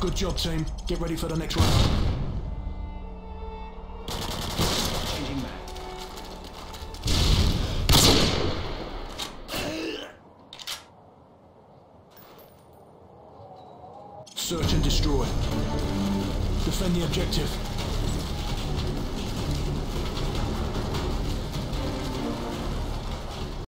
Good job, team. Get ready for the next round. Search and destroy. Defend the objective.